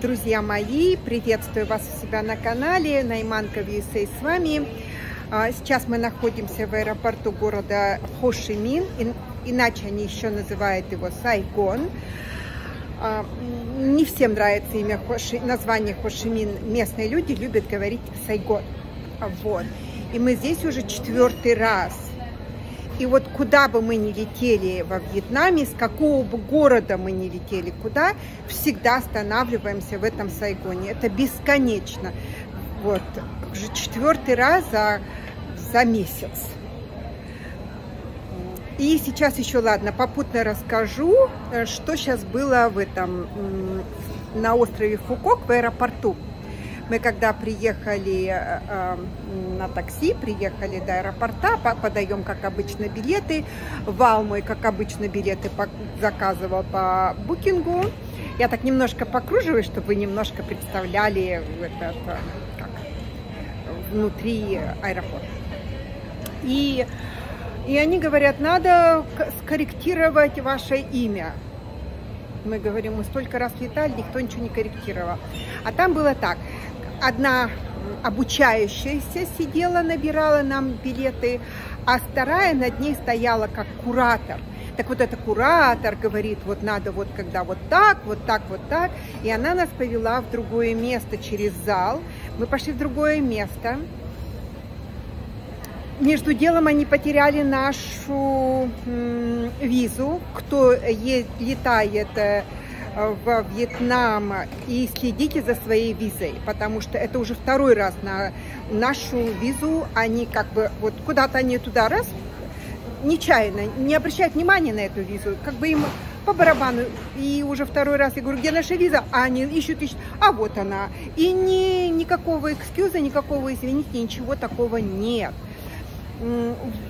Друзья мои, приветствую вас у себя на канале. Найманка USA с вами. А, сейчас мы находимся в аэропорту города Хошимин, иначе они еще называют его Сайгон. А, не всем нравится имя Хоши, название Хошимин. Местные люди любят говорить Сайгон. Вот. И мы здесь уже четвертый раз. И вот куда бы мы ни летели во Вьетнаме, с какого бы города мы ни летели, куда, всегда останавливаемся в этом Сайгоне. Это бесконечно. Вот, уже четвертый раз за, за месяц. И сейчас еще, ладно, попутно расскажу, э, что сейчас было в этом, на острове Фукок, в аэропорту. Мы когда приехали э, э, на такси, приехали до аэропорта, подаем, как обычно, билеты. Вал мой, как обычно, билеты заказывал по букингу. Я так немножко покруживаю, чтобы вы немножко представляли это, как, внутри аэропорта. И, и они говорят, надо скорректировать ваше имя. Мы говорим, мы столько раз летали, никто ничего не корректировал. А там было так, одна обучающаяся сидела, набирала нам билеты, а вторая над ней стояла как куратор. Так вот это куратор говорит, вот надо вот когда вот так, вот так, вот так. И она нас повела в другое место через зал. Мы пошли в другое место. Между делом они потеряли нашу визу. Кто летает э, в Вьетнам и следите за своей визой, потому что это уже второй раз на нашу визу, они как бы вот куда-то они туда раз, нечаянно, не обращают внимания на эту визу, как бы им по барабану. И уже второй раз я говорю, где наша виза? А они ищут, ищут. А вот она. И ни, никакого экскьюза, никакого, извините, ничего такого нет.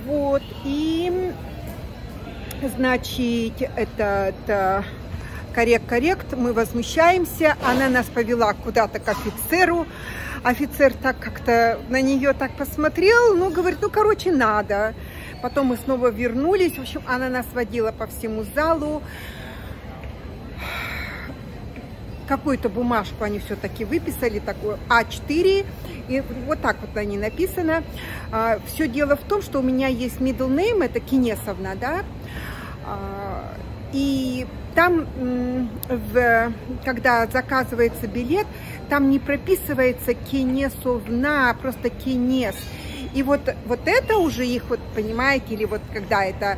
Вот. И, значит, это, это коррект-коррект, мы возмущаемся, она нас повела куда-то к офицеру, офицер так как-то на нее так посмотрел, ну, говорит, ну, короче, надо. Потом мы снова вернулись, в общем, она нас водила по всему залу, какую-то бумажку они все-таки выписали, такую А4, и вот так вот на ней написано. А, Все дело в том, что у меня есть middle name, это Кинесовна, да, а, и там, в, когда заказывается билет, там не прописывается кинесовна, а просто кинес. И вот, вот это уже их, вот понимаете, или вот когда это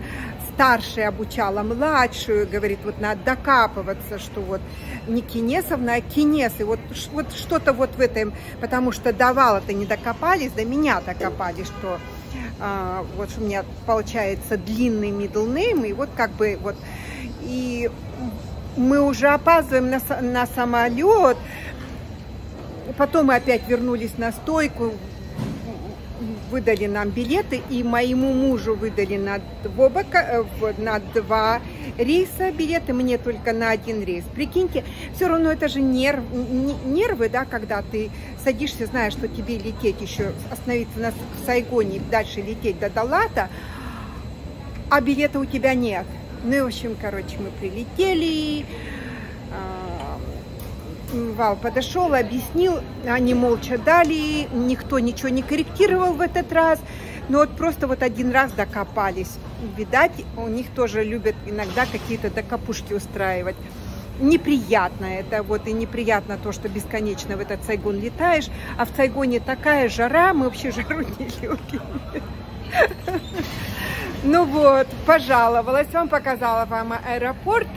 старшая обучала младшую, говорит, вот надо докапываться, что вот не кинесовна, а кинес. И вот, вот что-то вот в этом, потому что давала-то не докопались, до меня докопали, что а, вот у меня получается длинный middle name, и вот как бы вот и мы уже опаздываем на, на самолет. Потом мы опять вернулись на стойку, выдали нам билеты, и моему мужу выдали на, оба, э, на два рейса билеты, мне только на один рейс. Прикиньте, все равно это же нерв, нервы, да, когда ты садишься, знаешь, что тебе лететь еще, остановиться на Сайгоне, дальше лететь до Далата, а билета у тебя нет. Ну и, в общем, короче, мы прилетели. А, Вал подошел, объяснил, они молча дали, никто ничего не корректировал в этот раз. Но вот просто вот один раз докопались. Видать, у них тоже любят иногда какие-то докопушки устраивать. Неприятно это, вот и неприятно то, что бесконечно в этот Сайгон летаешь, а в Сайгоне такая жара, мы вообще жару не любим. Ну вот, пожаловалась вам, показала вам аэропорт.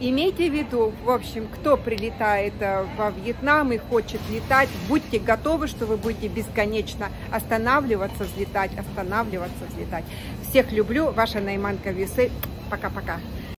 Имейте в виду, в общем, кто прилетает э, во Вьетнам и хочет летать, будьте готовы, что вы будете бесконечно останавливаться, взлетать, останавливаться, взлетать. Всех люблю, ваша Найманка Весы. Пока-пока.